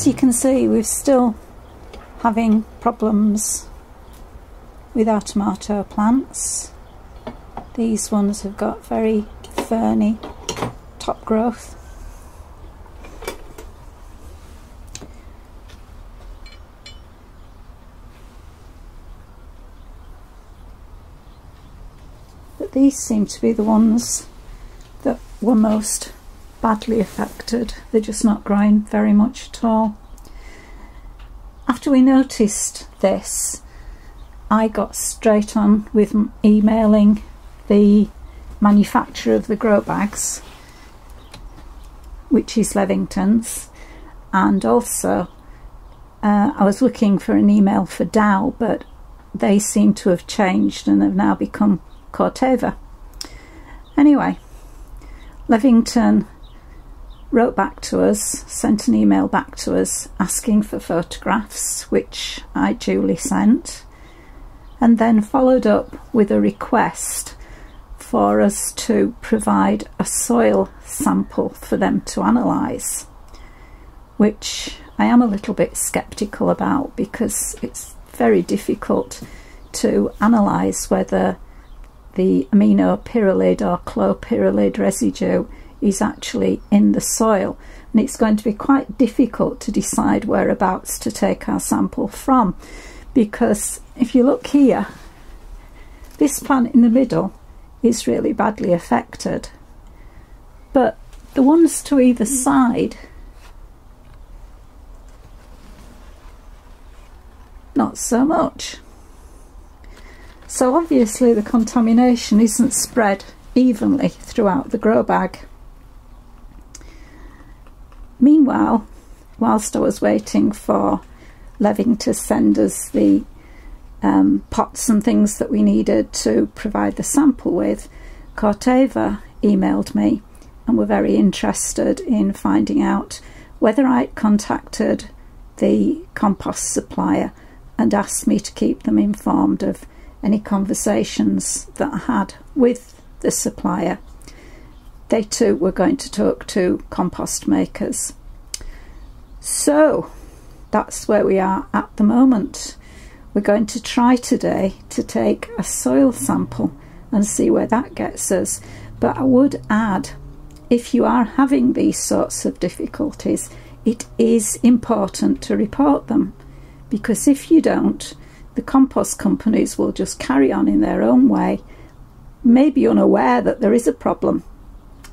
as you can see, we're still having problems with our tomato plants. These ones have got very ferny top growth. But these seem to be the ones that were most badly affected. They're just not growing very much at all. After we noticed this, I got straight on with emailing the manufacturer of the grow bags, which is Levington's, and also uh, I was looking for an email for Dow, but they seem to have changed and have now become Corteva. Anyway, Levington wrote back to us, sent an email back to us asking for photographs, which I duly sent, and then followed up with a request for us to provide a soil sample for them to analyse, which I am a little bit sceptical about because it's very difficult to analyse whether the aminopyralid or clopyralid residue is actually in the soil. And it's going to be quite difficult to decide whereabouts to take our sample from because if you look here this plant in the middle is really badly affected. But the ones to either hmm. side not so much. So obviously the contamination isn't spread evenly throughout the grow bag Meanwhile, whilst I was waiting for Leving to send us the um, pots and things that we needed to provide the sample with, Corteva emailed me and were very interested in finding out whether I'd contacted the compost supplier and asked me to keep them informed of any conversations that I had with the supplier they too were going to talk to compost makers. So that's where we are at the moment. We're going to try today to take a soil sample and see where that gets us. But I would add, if you are having these sorts of difficulties, it is important to report them because if you don't, the compost companies will just carry on in their own way, maybe unaware that there is a problem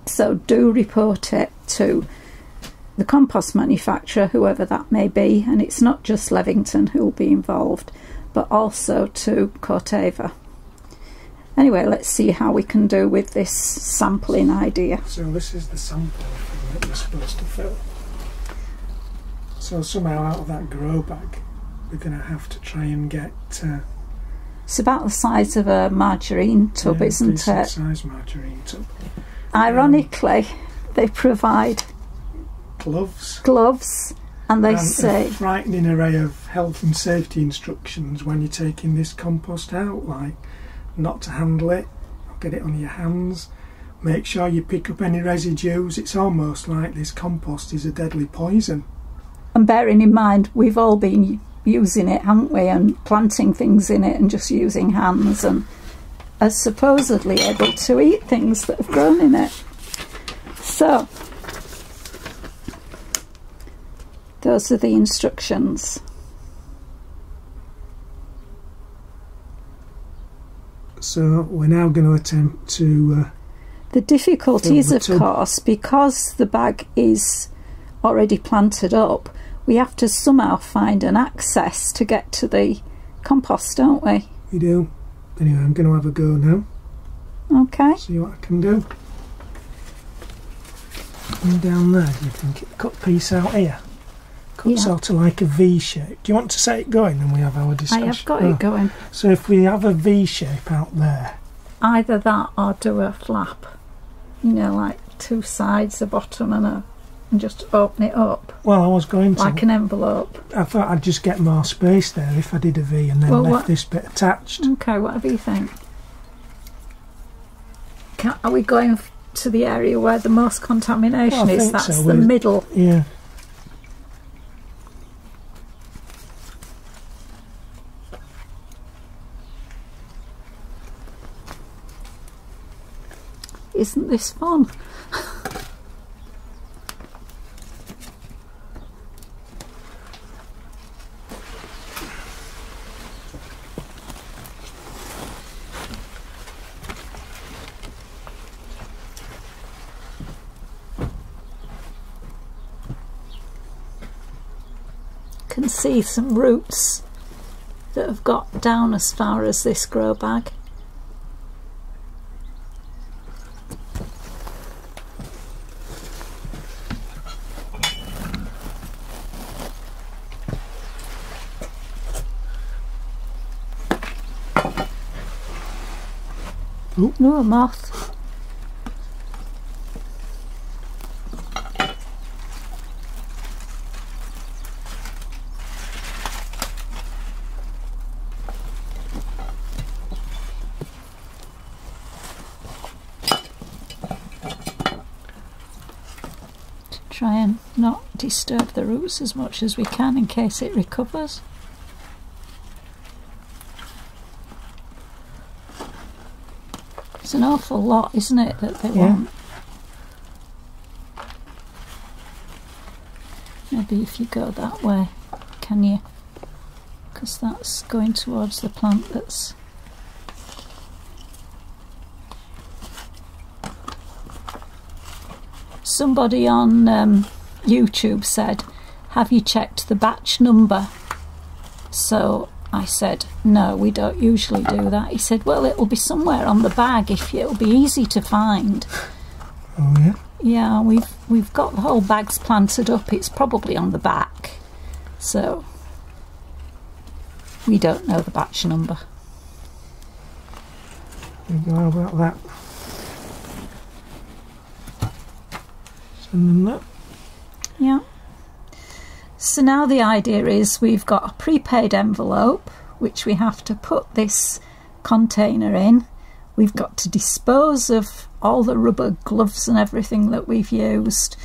so do report it to the compost manufacturer, whoever that may be, and it's not just Levington who will be involved, but also to Corteva. Anyway, let's see how we can do with this sampling idea. So this is the sample that we're supposed to fill. So somehow out of that grow bag, we're going to have to try and get. Uh, it's about the size of a margarine tub, yeah, isn't it? Size margarine tub. Ironically, they provide gloves. Gloves, and they and say a frightening array of health and safety instructions when you're taking this compost out, like not to handle it, get it on your hands. Make sure you pick up any residues. It's almost like this compost is a deadly poison. And bearing in mind, we've all been using it, haven't we, and planting things in it and just using hands and are supposedly able to eat things that have grown in it. So, those are the instructions. So we're now going to attempt to. Uh, the difficulties, of course, because the bag is already planted up, we have to somehow find an access to get to the compost, don't we? We do. Anyway, I'm going to have a go now. Okay. See what I can do. And down there, do you think it cut piece out here? Cuts yeah. out like a V shape. Do you want to set it going and we have our discussion? I have got oh. it going. So if we have a V shape out there. Either that or do a flap. You know, like two sides, a bottom and a and just open it up. Well, I was going to. Like an envelope. I thought I'd just get more space there if I did a V and then well, left what? this bit attached. Okay, whatever you think. Can, are we going to the area where the most contamination well, is? That's so. the We're, middle. Yeah. Isn't this fun? can see some roots that have got down as far as this grow bag. Ooh. No, a moth. To try and not disturb the roots as much as we can in case it recovers. It's an awful lot, isn't it, that they Yeah. want? Maybe if you go that way, can you? Because that's going towards the plant that's. Somebody on um, YouTube said, Have you checked the batch number? So I said, No, we don't usually do that. He said, Well, it'll be somewhere on the bag if you, it'll be easy to find. Oh yeah. Yeah, we've we've got the whole bags planted up. It's probably on the back, so we don't know the batch number. How about that? Send them that. Yeah. So now the idea is we've got a prepaid envelope which we have to put this container in. We've got to dispose of all the rubber gloves and everything that we've used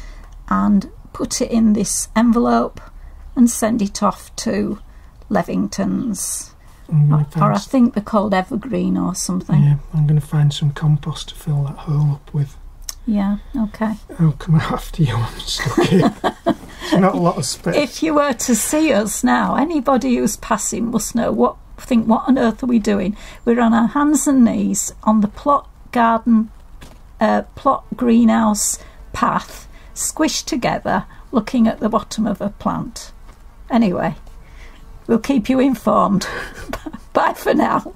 and put it in this envelope and send it off to Levington's. Or, or I think they're called Evergreen or something. yeah, I'm going to find some compost to fill that hole up with. Yeah, okay. I'll come after you. I'm stuck here. Not a lot of space. If you were to see us now, anybody who's passing must know what think what on earth are we doing? We're on our hands and knees on the plot garden uh, plot greenhouse path, squished together, looking at the bottom of a plant. Anyway, we'll keep you informed. Bye for now.